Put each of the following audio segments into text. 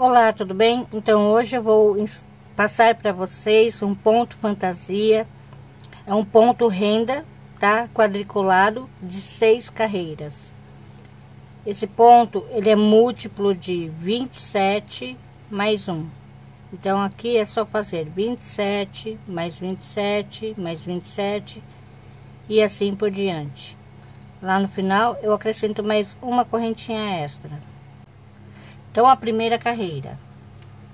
Olá, tudo bem? Então hoje eu vou passar para vocês um ponto fantasia, é um ponto renda, tá? Quadriculado de seis carreiras. Esse ponto, ele é múltiplo de 27 mais um. Então aqui é só fazer 27 mais 27 mais 27 e assim por diante. Lá no final eu acrescento mais uma correntinha extra. Então, a primeira carreira.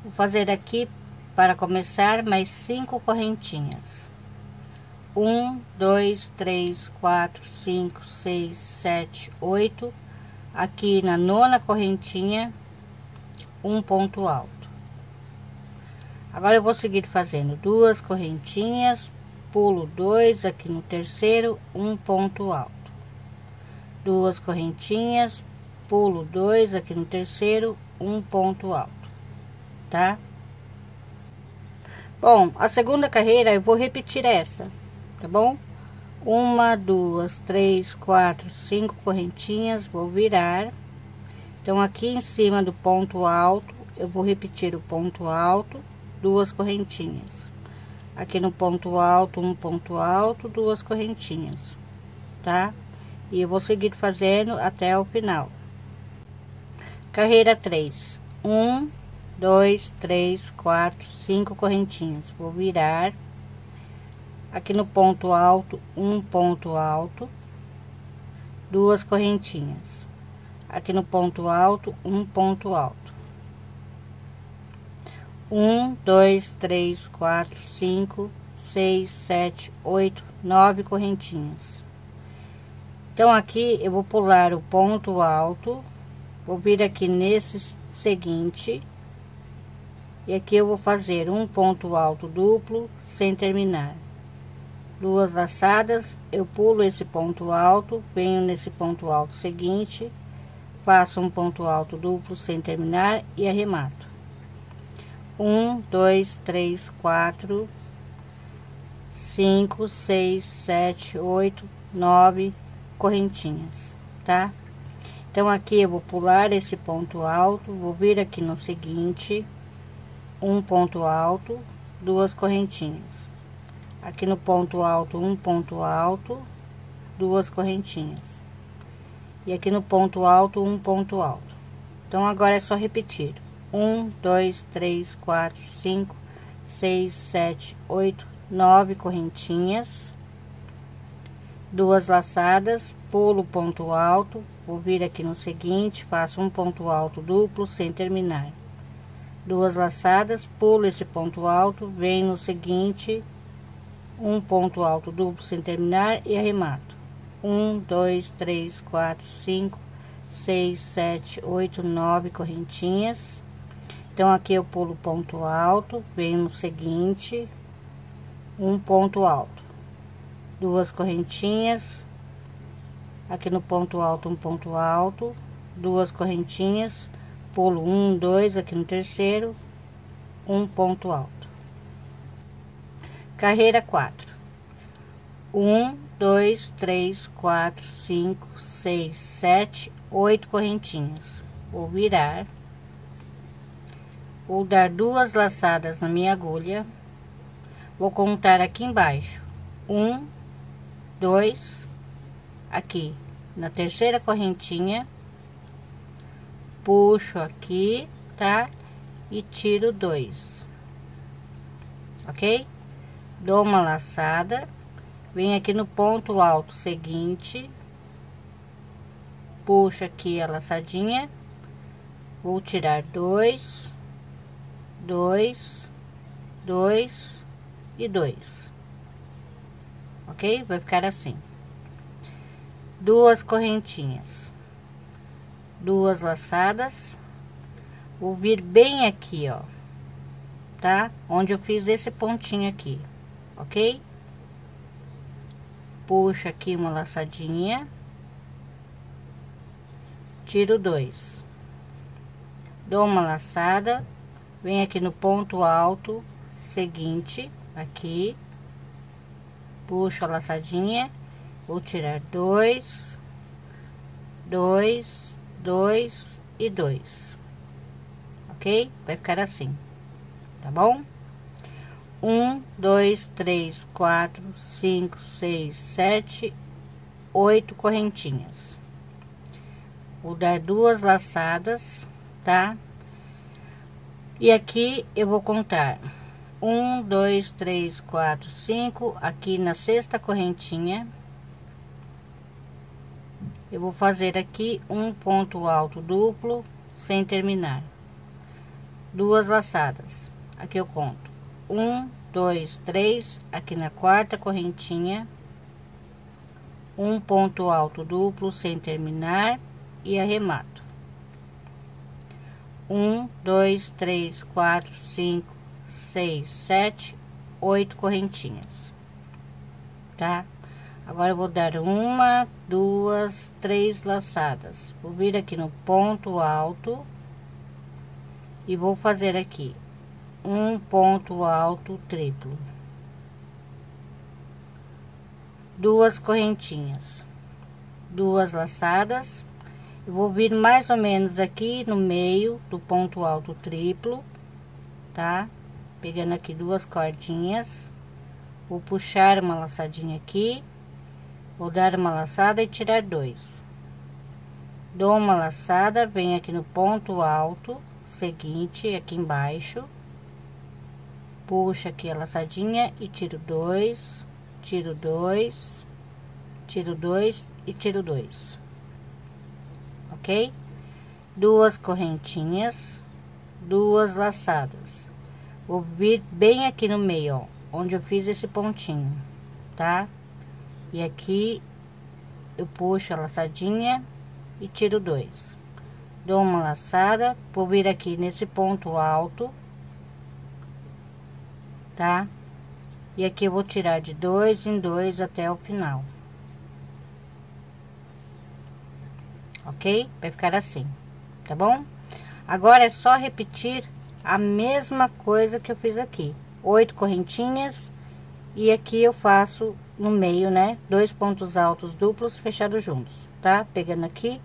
Vou fazer aqui, para começar, mais cinco correntinhas. Um, dois, três, quatro, cinco, seis, sete, oito. Aqui na nona correntinha, um ponto alto. Agora eu vou seguir fazendo duas correntinhas, pulo dois aqui no terceiro, um ponto alto. Duas correntinhas, pulo dois aqui no terceiro, um ponto alto, tá? Bom, a segunda carreira eu vou repetir essa, tá bom? Uma, duas, três, quatro, cinco correntinhas, vou virar. Então, aqui em cima do ponto alto, eu vou repetir o ponto alto, duas correntinhas. Aqui no ponto alto, um ponto alto, duas correntinhas, tá? E eu vou seguir fazendo até o final. Carreira 3. 1, 2, 3, 4, 5 correntinhas. Vou virar. Aqui no ponto alto, um ponto alto. Duas correntinhas. Aqui no ponto alto, um ponto alto. 1, 2, 3, 4, 5, 6, 7, 8, 9 correntinhas. Então, aqui eu vou pular o ponto alto Vou vir aqui nesse seguinte. E aqui eu vou fazer um ponto alto duplo sem terminar. Duas laçadas, eu pulo esse ponto alto, venho nesse ponto alto seguinte, faço um ponto alto duplo sem terminar e arremato. Um, dois, três, quatro, cinco, seis, sete, oito, nove correntinhas, tá? Então, aqui eu vou pular esse ponto alto, vou vir aqui no seguinte, um ponto alto, duas correntinhas. Aqui no ponto alto, um ponto alto, duas correntinhas. E aqui no ponto alto, um ponto alto. Então, agora é só repetir. Um, dois, três, quatro, cinco, seis, sete, oito, nove correntinhas. Duas laçadas, pulo ponto alto, Vou vir aqui no seguinte, faço um ponto alto duplo sem terminar. Duas laçadas, pulo esse ponto alto, venho no seguinte, um ponto alto duplo sem terminar e arremato. Um, dois, três, quatro, cinco, seis, sete, oito, nove correntinhas. Então, aqui eu pulo ponto alto, venho no seguinte, um ponto alto, duas correntinhas, aqui no ponto alto um ponto alto. Duas correntinhas. Pulo um dois aqui no terceiro. Um ponto alto. Carreira quatro. Um dois três quatro cinco seis sete oito correntinhas. Vou virar. Vou dar duas laçadas na minha agulha. Vou contar aqui embaixo. Um dois aqui na terceira correntinha, puxo aqui, tá? E tiro dois, ok? Dou uma laçada, vem aqui no ponto alto seguinte, puxo aqui a laçadinha, vou tirar dois, dois, dois e dois, ok? Vai ficar assim. Duas correntinhas, duas laçadas, vou vir bem aqui, ó, tá? Onde eu fiz esse pontinho aqui, ok? Puxo aqui uma laçadinha, tiro dois, dou uma laçada, vem aqui no ponto alto seguinte, aqui, puxo a laçadinha Vou tirar dois, dois, dois e dois, ok? Vai ficar assim, tá bom? Um, dois, três, quatro, cinco, seis, sete, oito correntinhas. Vou dar duas laçadas, tá? E aqui eu vou contar um, dois, três, quatro, cinco. Aqui na sexta correntinha, eu vou fazer aqui um ponto alto duplo sem terminar. Duas laçadas. Aqui eu conto um, dois, três. Aqui na quarta correntinha, um ponto alto duplo sem terminar e arremato. Um, dois, três, quatro, cinco, seis, sete, oito correntinhas, tá? Agora eu vou dar uma, duas, três laçadas. Vou vir aqui no ponto alto e vou fazer aqui um ponto alto triplo. Duas correntinhas, duas laçadas. Eu vou vir mais ou menos aqui no meio do ponto alto triplo, tá? Pegando aqui duas cordinhas. Vou puxar uma laçadinha aqui Vou dar uma laçada e tirar dois. Dou uma laçada, venho aqui no ponto alto, seguinte, aqui embaixo. Puxo aqui a laçadinha e tiro dois, tiro dois, tiro dois e tiro dois. Ok? Duas correntinhas, duas laçadas. Vou vir bem aqui no meio, ó, onde eu fiz esse pontinho, tá? E aqui eu puxo a laçadinha e tiro dois. Dou uma laçada, vou vir aqui nesse ponto alto, tá? E aqui eu vou tirar de dois em dois até o final. Ok? Vai ficar assim, tá bom? Agora é só repetir a mesma coisa que eu fiz aqui. Oito correntinhas e aqui eu faço no meio, né? Dois pontos altos duplos fechados juntos, tá? Pegando aqui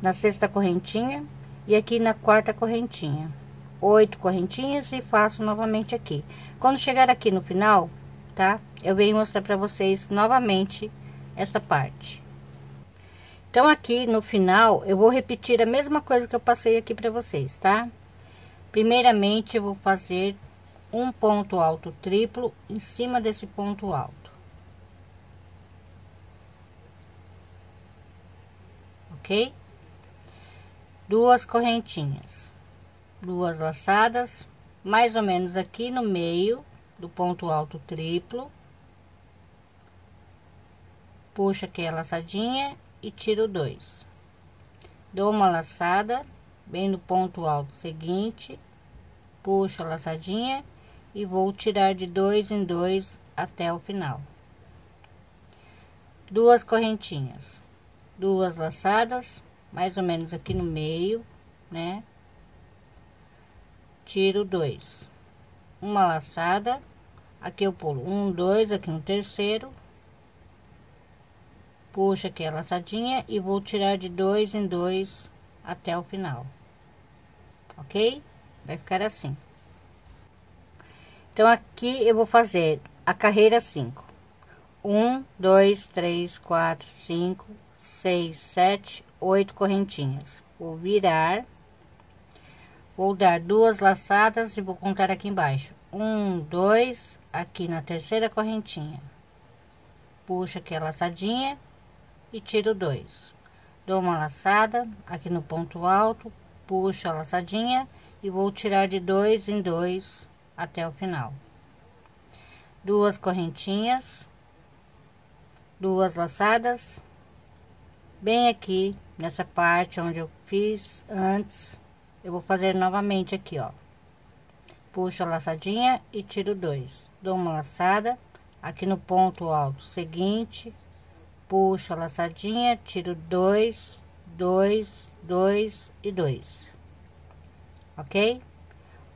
na sexta correntinha e aqui na quarta correntinha. Oito correntinhas e faço novamente aqui. Quando chegar aqui no final, tá? Eu venho mostrar para vocês novamente essa parte. Então, aqui no final, eu vou repetir a mesma coisa que eu passei aqui para vocês, tá? Primeiramente, eu vou fazer um ponto alto triplo em cima desse ponto alto. ok? Duas correntinhas, duas laçadas, mais ou menos aqui no meio do ponto alto triplo. Puxa aqui a laçadinha e tiro dois. Dou uma laçada bem no ponto alto seguinte, puxo a laçadinha e vou tirar de dois em dois até o final. Duas correntinhas duas laçadas, mais ou menos aqui no meio, né? Tiro dois, uma laçada, aqui eu pulo um, dois, aqui no terceiro, puxa aqui a laçadinha e vou tirar de dois em dois até o final, ok? Vai ficar assim. Então, aqui eu vou fazer a carreira cinco um, dois, três, quatro, cinco, seis, sete, oito correntinhas. Vou virar, vou dar duas laçadas e vou contar aqui embaixo. Um, dois, aqui na terceira correntinha. Puxa aqui a laçadinha e tiro dois. Dou uma laçada aqui no ponto alto, puxo a laçadinha e vou tirar de dois em dois até o final. Duas correntinhas, duas laçadas bem aqui nessa parte onde eu fiz antes. Eu vou fazer novamente aqui ó. Puxo a laçadinha e tiro dois. Dou uma laçada aqui no ponto alto seguinte puxo a laçadinha tiro dois dois dois e dois ok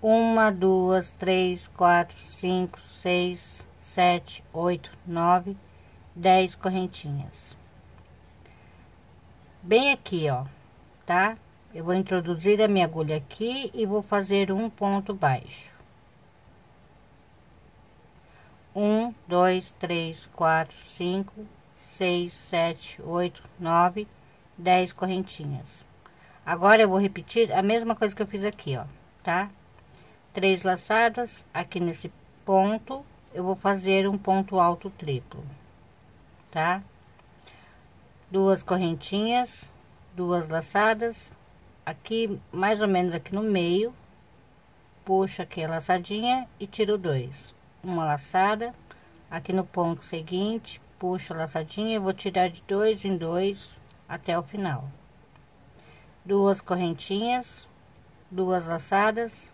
uma duas três quatro cinco seis sete oito nove dez correntinhas bem aqui, ó, tá? eu vou introduzir a minha agulha aqui e vou fazer um ponto baixo. Um, dois, três, quatro, cinco, seis, sete, oito, nove, dez correntinhas. Agora eu vou repetir a mesma coisa que eu fiz aqui, ó, tá? Três laçadas aqui nesse ponto, eu vou fazer um ponto alto triplo, tá? Duas correntinhas, duas laçadas, aqui mais ou menos aqui no meio, puxa aqui a laçadinha e tiro dois. Uma laçada, aqui no ponto seguinte, puxa a laçadinha, vou tirar de dois em dois até o final. Duas correntinhas, duas laçadas,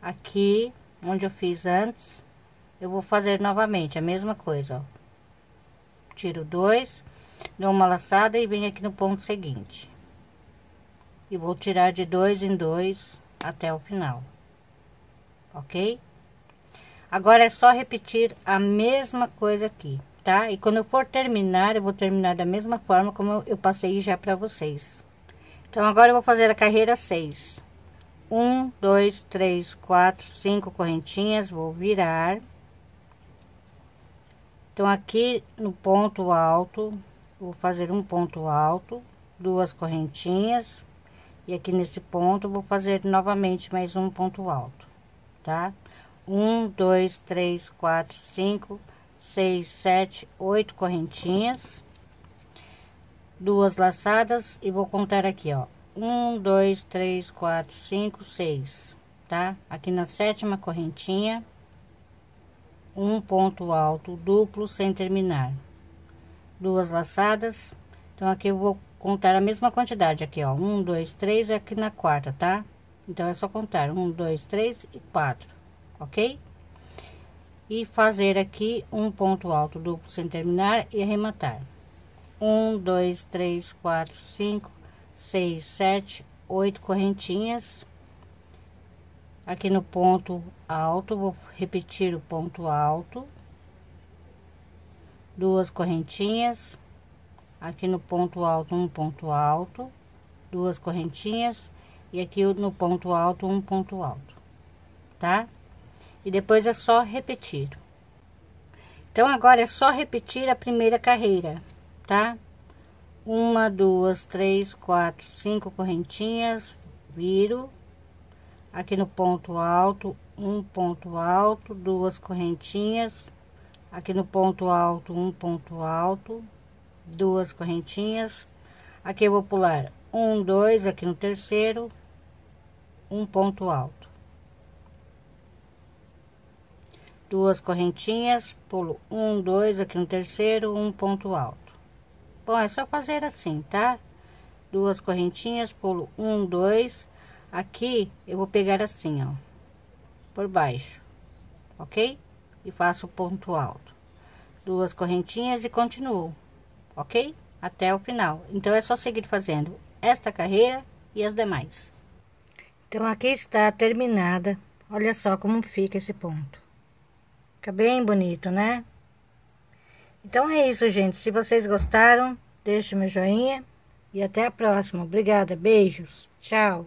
aqui onde eu fiz antes, eu vou fazer novamente a mesma coisa, ó. Tiro dois, dou uma laçada e venho aqui no ponto seguinte e vou tirar de dois em dois até o final, ok? Agora é só repetir a mesma coisa aqui, tá? E quando eu for terminar, eu vou terminar da mesma forma como eu passei já para vocês. Então, agora eu vou fazer a carreira 6. Um, dois, três, quatro, cinco correntinhas, vou virar. Então, aqui no ponto alto, vou fazer um ponto alto, duas correntinhas, e aqui nesse ponto vou fazer novamente mais um ponto alto tá um dois três quatro cinco seis sete oito correntinhas duas laçadas e vou contar aqui ó um dois três quatro cinco seis tá aqui na sétima correntinha um ponto alto duplo sem terminar duas laçadas então aqui eu vou contar a mesma quantidade aqui, ó. Um, dois, três, é aqui na quarta, tá? Então, é só contar um, dois, três e quatro, ok? E fazer aqui um ponto alto duplo sem terminar e arrematar. Um, dois, três, quatro, cinco, seis, sete, oito correntinhas. Aqui no ponto alto, vou repetir o ponto alto. Duas correntinhas aqui no ponto alto um ponto alto duas correntinhas e aqui no ponto alto um ponto alto tá e depois é só repetir. Então agora é só repetir a primeira carreira tá? Uma duas três quatro cinco correntinhas viro. Aqui no ponto alto um ponto alto duas correntinhas. Aqui no ponto alto um ponto alto duas correntinhas. Aqui eu vou pular um dois aqui no terceiro um ponto alto duas correntinhas pulo um dois aqui no terceiro um ponto alto bom é só fazer assim tá duas correntinhas pulo um dois aqui eu vou pegar assim ó por baixo ok e faço ponto alto duas correntinhas e continuo ok? Até o final. Então, é só seguir fazendo esta carreira e as demais. Então, aqui está terminada. Olha só como fica esse ponto. Fica bem bonito, né? Então, é isso, gente. Se vocês gostaram, deixe meu joinha. E até a próxima. Obrigada. Beijos. Tchau.